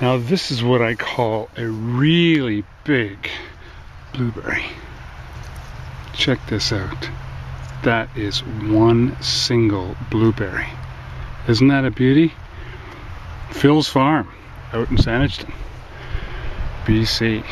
Now this is what I call a really big blueberry. Check this out. That is one single blueberry. Isn't that a beauty? Phil's Farm out in Saanichton, BC.